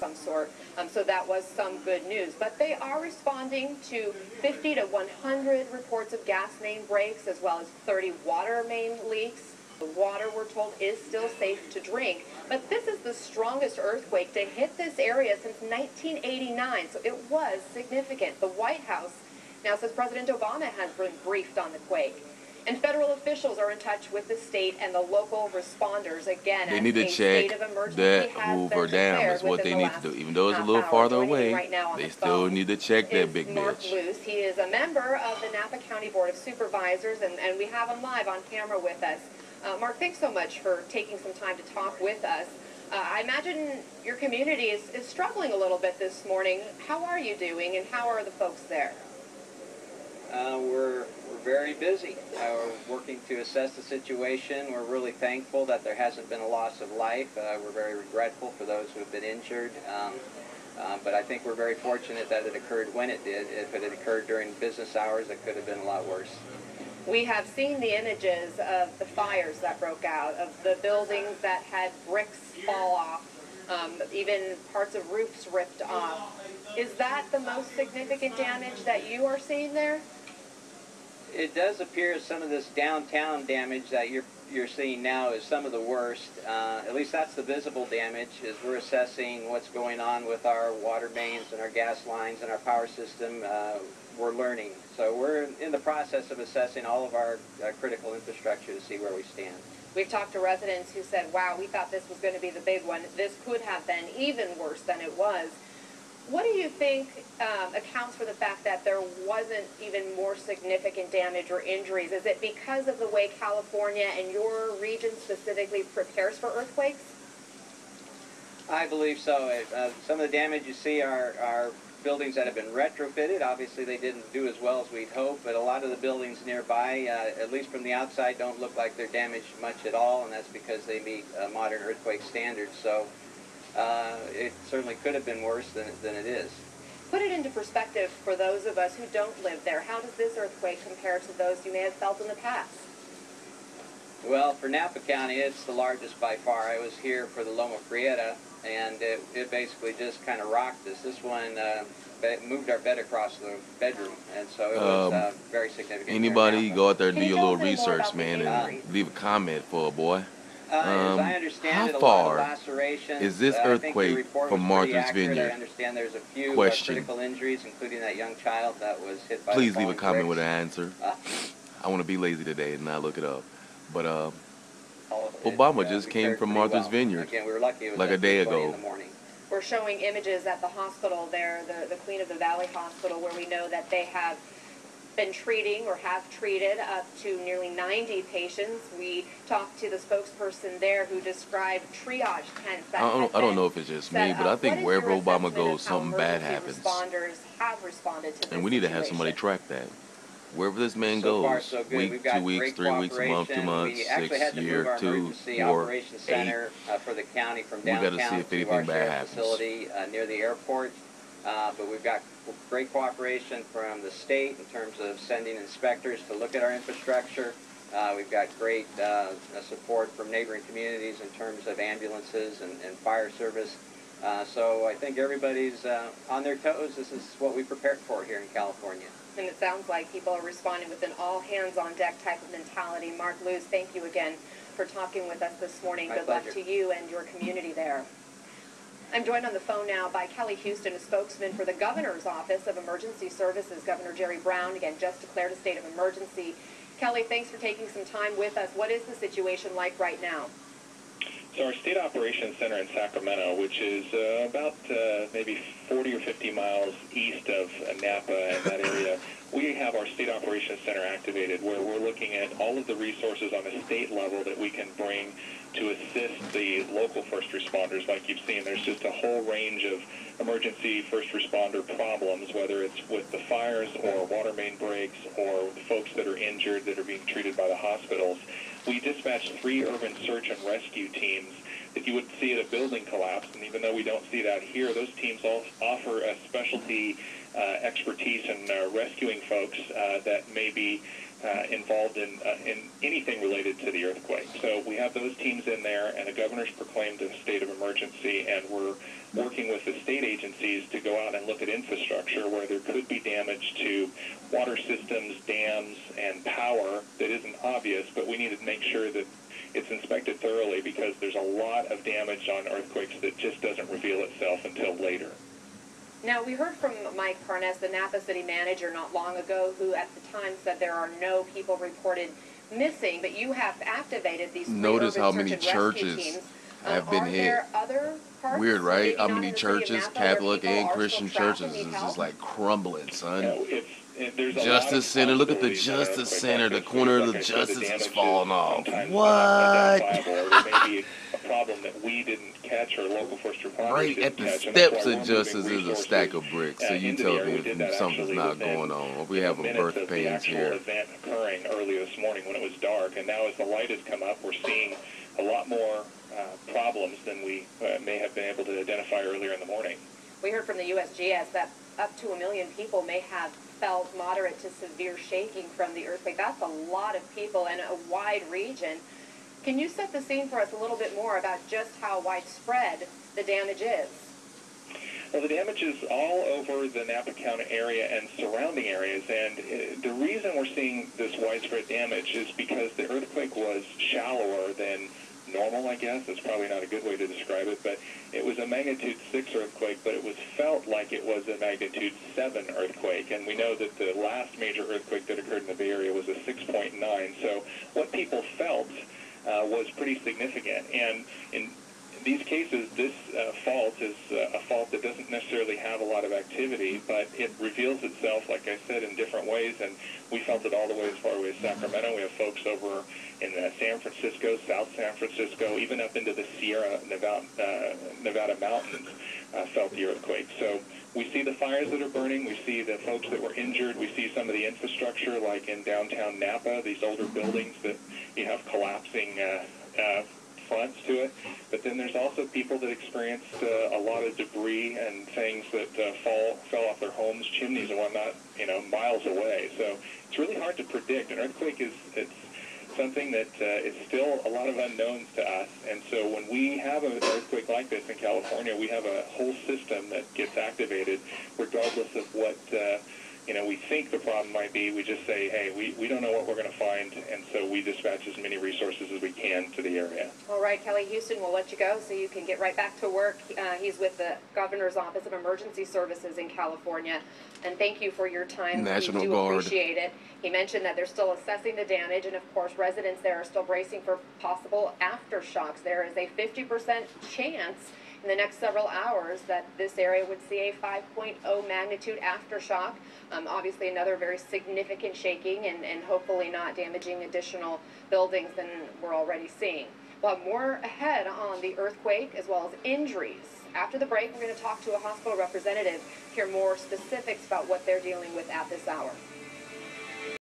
some sort. Um, so that was some good news. But they are responding to 50 to 100 reports of gas main breaks as well as 30 water main leaks. The water, we're told, is still safe to drink. But this is the strongest earthquake to hit this area since 1989, so it was significant. The White House now says President Obama has been briefed on the quake. And federal officials are in touch with the state and the local responders again. They need to check state of emergency that Hoover Dam is what they the need to do. Even though it's a little farther away, right now they the still need to check that big Mark bitch. Luce. He is a member of the Napa County Board of Supervisors, and, and we have him live on camera with us. Uh, Mark, thanks so much for taking some time to talk with us. Uh, I imagine your community is, is struggling a little bit this morning. How are you doing, and how are the folks there? Uh, we're, we're very busy. Uh, we're working to assess the situation. We're really thankful that there hasn't been a loss of life. Uh, we're very regretful for those who have been injured. Um, uh, but I think we're very fortunate that it occurred when it did. If it had occurred during business hours, it could have been a lot worse. We have seen the images of the fires that broke out, of the buildings that had bricks fall off, um, even parts of roofs ripped off. Is that the most significant damage that you are seeing there? It does appear some of this downtown damage that you're you're seeing now is some of the worst. Uh, at least that's the visible damage. As we're assessing what's going on with our water mains and our gas lines and our power system, uh, we're learning. So we're in the process of assessing all of our uh, critical infrastructure to see where we stand. We've talked to residents who said, wow, we thought this was going to be the big one. This could have been even worse than it was. What do you think um, accounts for the fact that there wasn't even more significant damage or injuries? Is it because of the way California and your region specifically prepares for earthquakes? I believe so. It, uh, some of the damage you see are, are buildings that have been retrofitted. Obviously, they didn't do as well as we'd hoped, but a lot of the buildings nearby, uh, at least from the outside, don't look like they're damaged much at all, and that's because they meet uh, modern earthquake standards. So uh, it certainly could have been worse than, than it is. Put it into perspective for those of us who don't live there. How does this earthquake compare to those you may have felt in the past? Well, for Napa County, it's the largest by far. I was here for the Loma Prieta, and it, it basically just kind of rocked us. This one uh, be- moved our bed across the bedroom, and so it was Um, uh, very significant. Anybody go out there and Can do you your little us any more research, man, and injuries? leave a comment for a boy. Uh, as Um, I understand how it, a far lot of is this uh, I think your earthquake report from Martha's. Vineyard? I understand there's a few Question. critical injuries, including that young child that was hit by Please the leave a falling comment with an answer. Uh, I want to be lazy today and not look it up. But uh, all it, Obama uh, just came from Martha's well. Vineyard, Again, we were lucky it was like a day ago. In the morning. We're showing images at the hospital there, the, the Queen of the Valley Hospital, where we know that they have been treating or have treated up to nearly 90 patients. We talked to the spokesperson there who described triage tents that I don't, I don't know if it's just me, but. I think wherever Obama goes, something bad happens. Responders have responded to this And we need to have somebody track that. Wherever this man so far, goes, so week, two weeks, three weeks, a month, two cooperation. months, we actually six, had to year, move our two, emergency four, operations eight. center uh, for the county from We gotta downtown see if to anything our bad sheriff happens. facility uh, near the airport. Uh, but we've got great cooperation from the state in terms of sending inspectors to look at our infrastructure. Uh, we've got great uh, support from neighboring communities in terms of ambulances and, and fire service. Uh, so I think everybody's uh, on their toes. This is what we prepared for here in California. And it sounds like people are responding with an all hands on deck type of mentality. Mark Luce, thank you again for talking with us this morning. My Good luck to you and your community there. I'm joined on the phone now by Kelly Huston, a spokesman for the Governor's Office of Emergency Services. Governor Jerry Brown, again, just declared a state of emergency. Kelly, thanks for taking some time with us. What is the situation like right now? So our State Operations Center in Sacramento, which is uh, about uh, maybe 40 or 50 miles east of Napa and that area, we have our State Operations Center activated where we're looking at all of the resources on a state level that we can bring to assist the local first responders. Like you've seen, there's just a whole range of emergency first responder problems, whether it's with the fires or water main breaks or folks that are injured that are being treated by the hospitals. We dispatched three urban search and rescue teams that you would see at a building collapse. And even though we don't see that here, those teams all offer a specialty uh, expertise in uh, rescuing folks uh, that may be uh, involved in uh, in anything related to the earthquake. So we have those teams in there, and the governor's proclaimed a state of emergency, and we're working with the state agencies to go out and look at infrastructure where there could be damage to water systems, dams, and power that isn't obvious, but we need to make sure that it's inspected thoroughly because there's a lot of damage on earthquakes that just doesn't reveal itself until later. Now, we heard from Mike Parness, the Napa City manager, not long ago, who at the time said there are no people reported missing, but you have activated these Notice how many churches teams. have Um, been are hit. there other parts, Weird, right? How many in the city of churches, Napa, Catholic and Christian churches, and is just like crumbling, son. You know, it's, it, there's a lot Justice Center, look at the possibilities in an Justice Center, the corner of the Justice is falling off. What? Unidentifiable, or there may be a problem that we didn't catch or local first responders Right didn't at the catch, steps of Justice is a stack of bricks. uh, So you tell me We did that if something's not going on. We you know, having minutes birth of the pains actual here. event occurring early this morning when it was dark, and now as the light has come up, we're seeing a lot more uh, problems than we uh, may have been able to identify earlier in the morning. We heard from the USGS that up to a million people may have felt moderate to severe shaking from the earthquake. That's a lot of people in a wide region. Can you set the scene for us a little bit more about just how widespread the damage is? Well, the damage is all over the Napa County area and surrounding areas, and uh, the reason we're seeing this widespread damage is because the earthquake was shallower than normal, I guess. That's probably not a good way to describe it, but it was a magnitude 6 earthquake, but it was felt like it was a magnitude 7 earthquake, and we know that the last major earthquake that occurred in the Bay Area was a 6.9, so what people felt uh, was pretty significant, and in these cases, this uh, fault is uh, a fault that doesn't necessarily have a lot of activity, but it reveals itself, like I said, in different ways. And we felt it all the way as far away as Sacramento. We have folks over in uh, San Francisco, South San Francisco, even up into the Sierra Nevada, uh, Nevada mountains uh, felt the earthquake. So we see the fires that are burning. We see the folks that were injured. We see some of the infrastructure, like in downtown Napa, these older buildings that you have collapsing uh, uh, fronts to it. But then there's also people that experienced uh, a lot of debris and things that uh, fall fell off their homes, chimneys and whatnot, you know, miles away. So it's really hard to predict. An earthquake is it's something that uh, is still a lot of unknowns to us. And so when we have an earthquake like this in California, we have a whole system that gets activated, regardless of what. Uh, you know, we think the problem might be, we just say, hey, we, we don't know what we're going to find, and so we dispatch as many resources as we can to the area. All right, Kelly Huston, we'll let you go so you can get right back to work. Uh, he's with the Governor's Office of Emergency Services in California. And thank you for your time. National we do Guard. appreciate it. He mentioned that they're still assessing the damage, and of course, residents there are still bracing for possible aftershocks. There is a 50% chance in the next several hours that this area would see a 5.0 magnitude aftershock. Um, obviously, another very significant shaking and, and hopefully not damaging additional buildings than we're already seeing. We'll more ahead on the earthquake as well as injuries. After the break, we're going to talk to a hospital representative, hear more specifics about what they're dealing with at this hour.